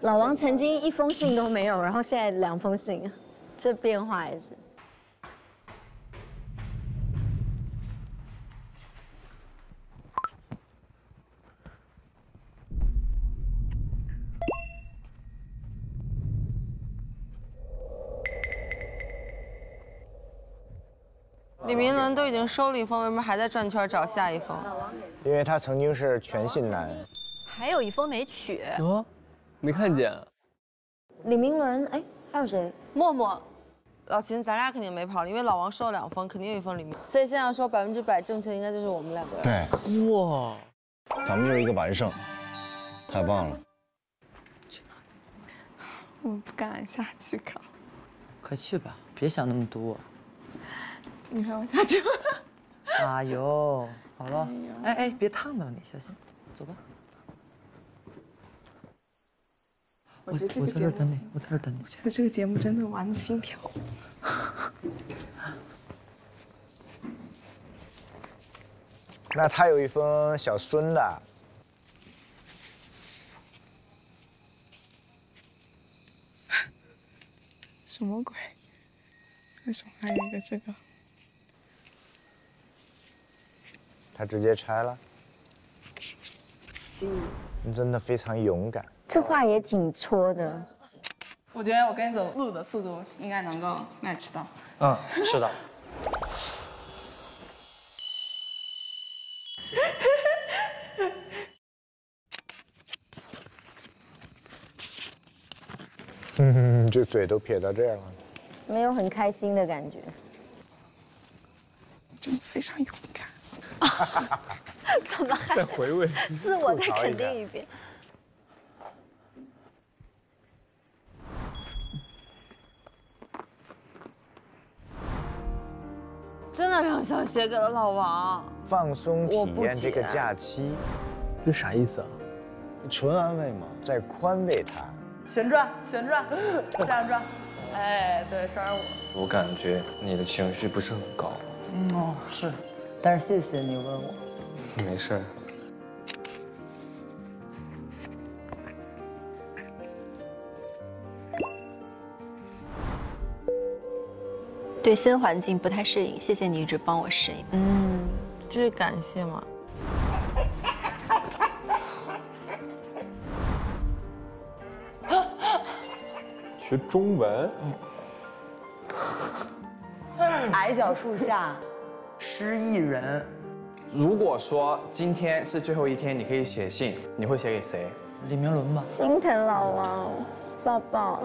老王曾经一封信都没有，然后现在两封信，这变化也是。李明伦都已经收了一封，为什么还在转圈找下一封？因为他曾经是全信男。还有一封没取。哦，没看见。李明伦，哎，还有谁？默默，老秦，咱俩肯定没跑了，因为老王收了两封，肯定有一封李明。所以现在说百分之百正确，应该就是我们两个人。对，哇，咱们就是一个完胜，太棒了。我不敢下去考。快去吧，别想那么多。你陪我下去吧。哎呦，好了，哎哎，别烫到你，小心，走吧。我我在这儿等你，我在这儿等你我。觉得这个节目真的玩心跳。那他有一封小孙的，什么鬼？为什么还有一个这个？他直接拆了。你真的非常勇敢。这话也挺戳的。我觉得我跟你走路的速度应该能够 match 到。嗯，是的。嗯，这嘴都撇到这样了。没有很开心的感觉。真的非常勇敢。怎么还再回味。自我再肯定一遍？真的两箱写给了老王。放松体验这个假期，这啥意思啊？纯安慰嘛，在宽慰他。旋转，旋转，这样转。哎，对，双人舞。我感觉你的情绪不是很高。嗯哦，是，但是谢谢你问我。没事儿。对新环境不太适应，谢谢你一直帮我适应。嗯，这是感谢吗？学中文。矮脚树下，失忆人。如果说今天是最后一天，你可以写信，你会写给谁？李明伦吧。心疼老王，抱抱。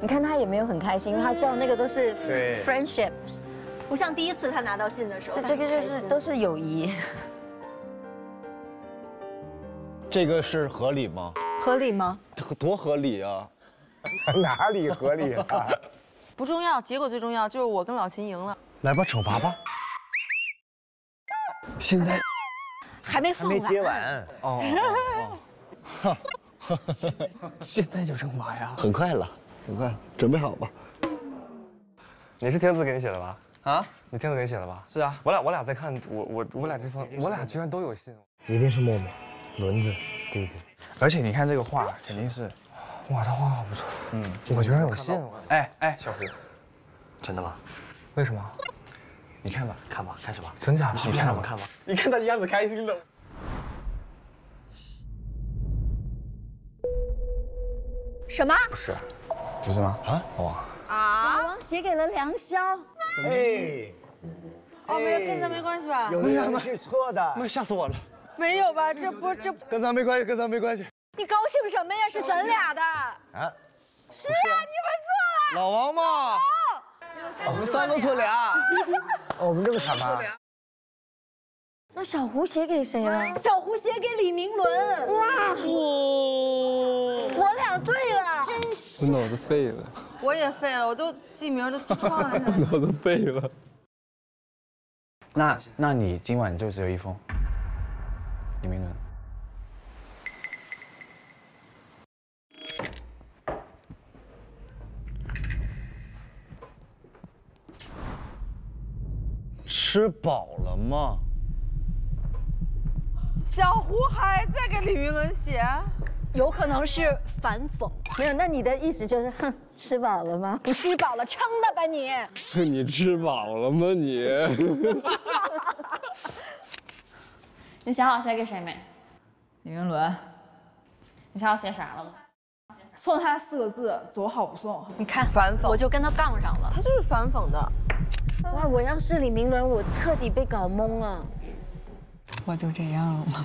你看他也没有很开心，他知道那个都是 friendship，不像第一次他拿到信的时候，这这个就是都是友谊，这个是合理吗？合理吗？多合理啊！哪里合理啊？不重要，结果最重要，就是我跟老秦赢了。来吧，惩罚吧。现在还还没放没接完。哦哦 现在就惩罚呀哦，？很快了，很快了，准备好吧。你是天子给你写的吧？啊，你天子给你写的吧？是啊，我俩我俩在看，我我我俩这方，我俩居然都有信。一定是默默，轮子，对对，而且你看这个画，肯定是，哇，这画好不错。嗯，我居然有信，哎哎，小胡，真的吗？为什么？你看吧，看吧，看什么。真假的？你看吧，看吧。你看他样子开心的。什么？不是，不是吗？啊，老王啊，老王写给了梁霄，哎，哦，没有，跟咱没关系吧？有的人是错的。妈，吓死我了！没有吧？这不这跟咱没关系，跟咱没关系。你高兴什么呀？是咱俩的。啊，是啊，你们错了老王嘛，我们三个错俩。哦我们这么惨吗？那小胡写给谁了？小胡写给李明伦。哇，我俩对了，真是。我脑子废了，我也废了，我都记名都记错了。脑子废了。那那你今晚就只有一封。李明伦，吃饱了吗？小胡还在给李云伦写，有可能是反讽。没有，那你的意思就是，哼，吃饱了吗？你吃饱了撑的吧你？你吃饱了吗你？你想好写给谁没？李云伦，你想好写啥了吗？送他四个字：走好不送。你看反讽我就跟他杠上了。他就是反讽的。哇，我要是李明伦，我彻底被搞懵了。我就这样了吗？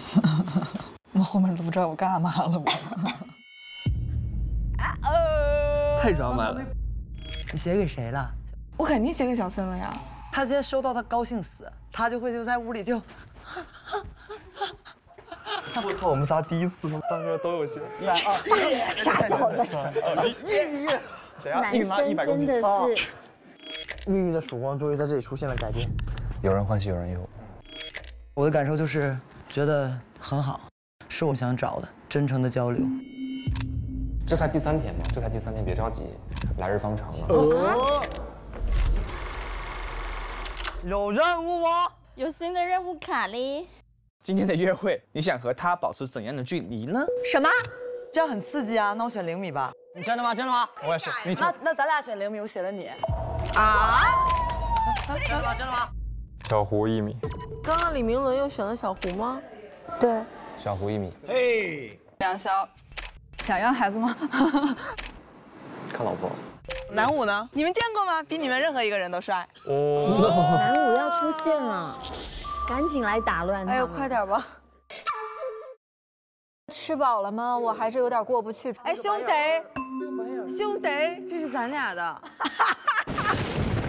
我后面都不知道我干嘛了我？太装满了。你写给谁了？我肯定写给小孙了呀。他今天收到，他高兴死，他就会就在屋里就。我操，我们仨第一次三个都有戏。傻小子，男生真的是。命运的曙光终于在这里出现了改变。有人欢喜有人忧。我的感受就是觉得很好，是我想找的真诚的交流。这才第三天嘛，这才第三天，别着急，来日方长嘛。有任务吗？有新的任务卡嘞。今天的约会，你想和他保持怎样的距离呢？什么？这样很刺激啊！那我选零米吧。你真的吗？真的吗？我也是。那那咱俩选零米，我写了你。啊？真的吗？真的吗？小胡一米。刚刚李明伦又选了小胡吗？对。小胡一米。嘿，梁潇，想要孩子吗？看老婆。男五呢？你们见过吗？比你们任何一个人都帅。哦。男五要出现了，赶紧来打乱他。哎呦，快点吧。吃饱了吗？我还是有点过不去。哎，兄弟，兄弟，这是咱俩的。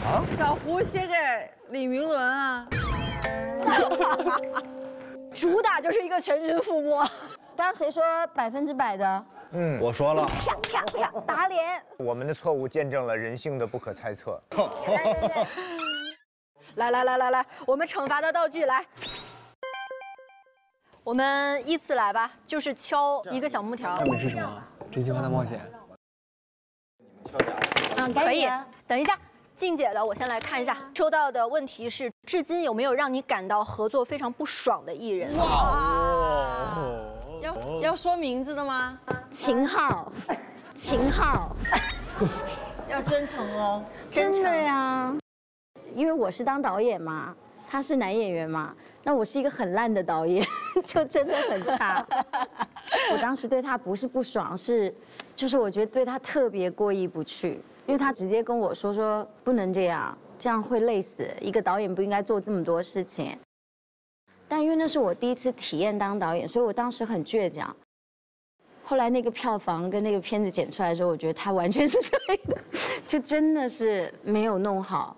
啊？小胡写给李明伦啊。主打就是一个全军覆没。刚刚谁说百分之百的？嗯，我说了，啪啪啪打脸。我们的错误见证了人性的不可猜测。来来来来来，我们惩罚的道具来。我们依次来吧，就是敲一个小木条。上面是什么？真心话大冒险。嗯，可以。等一下，静姐的，我先来看一下。收到的问题是：至今有没有让你感到合作非常不爽的艺人？哇！要要说名字的吗？秦昊，秦昊，要真诚哦。真的呀，因为我是当导演嘛，他是男演员嘛。那我是一个很烂的导演，就真的很差。我当时对他不是不爽，是，就是我觉得对他特别过意不去，因为他直接跟我说说不能这样，这样会累死。一个导演不应该做这么多事情。但因为那是我第一次体验当导演，所以我当时很倔强。后来那个票房跟那个片子剪出来的时候，我觉得他完全是对的，就真的是没有弄好。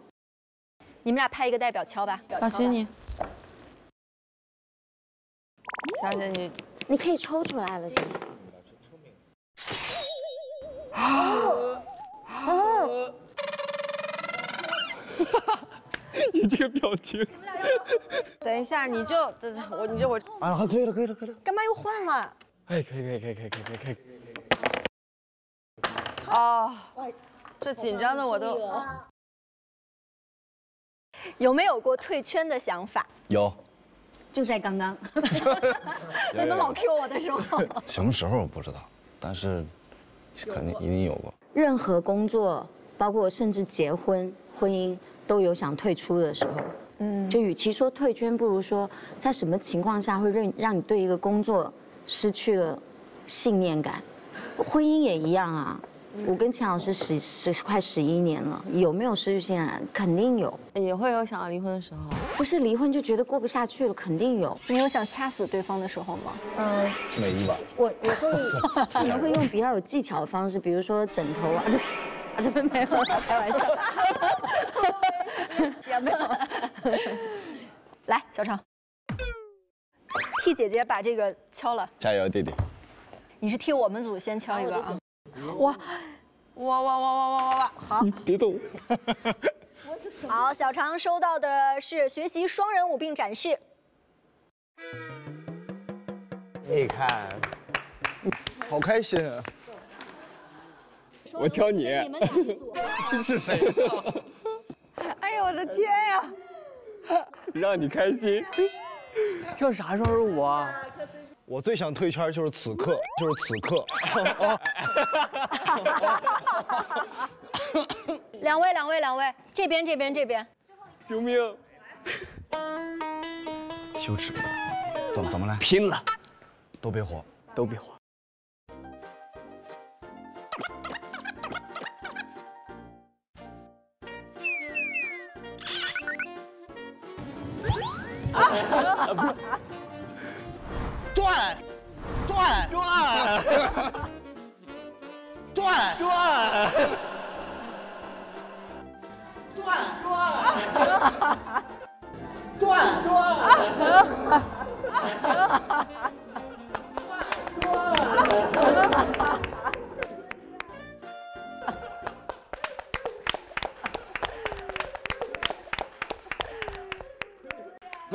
你们俩拍一个代表敲吧。小齐你。小姐，你你可以抽出来了，现在。哦哦！你这个表情。等一下，你就我你就我。啊，还可以了，可以了，可以了。干嘛又换了？哎，可以可以可以可以可以可以可以。哦，这紧张的我都。有没有过退圈的想法？有。就在刚刚，你们老 Q 我的时候，什么时候我不知道，但是肯定一定有过。任何工作，包括甚至结婚、婚姻，都有想退出的时候。嗯，就与其说退圈，不如说在什么情况下会让让你对一个工作失去了信念感。婚姻也一样啊。我跟钱老师十十快十一年了，有没有失去信任？肯定有，也会有想要离婚的时候。不是离婚就觉得过不下去了，肯定有。你有想掐死对方的时候吗？嗯，没吧。我我会 可能会用比较有技巧的方式，比如说枕头啊，这这边没有，开玩笑。也没有。来，小常，替姐姐把这个敲了。加油，弟弟。你是替我们组先敲一个啊。哇，哇哇哇哇哇哇哇！好，你别动。好，小常收到的是学习双人舞并展示。你看，好开心啊！我挑你。你 是谁？哎呦我的天呀！让你开心。跳啥双人舞啊？我最想退圈就是此刻，就是此刻。两位，两位，两位，这边，这边，这边。救命！羞耻，怎么怎么了？拼了！都别活，都别活。转，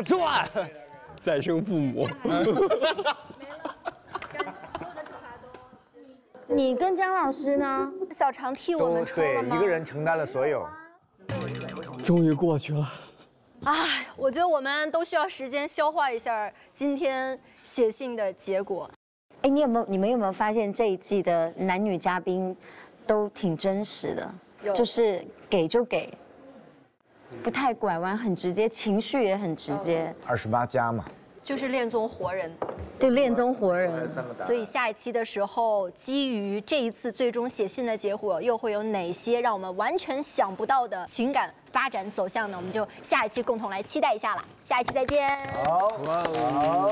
转，再生父母。你跟姜老师呢？小常替我们抽对，了吗？一个人承担了所有。终于过去了。哎，我觉得我们都需要时间消化一下今天写信的结果。哎，你有没有？你们有没有发现这一季的男女嘉宾都挺真实的？就是给就给，不太拐弯，很直接，情绪也很直接，二十八加嘛，就是恋综活人，就恋综活人。所以下一期的时候，基于这一次最终写信的结果，又会有哪些让我们完全想不到的情感发展走向呢？我们就下一期共同来期待一下啦！下一期再见。好，好。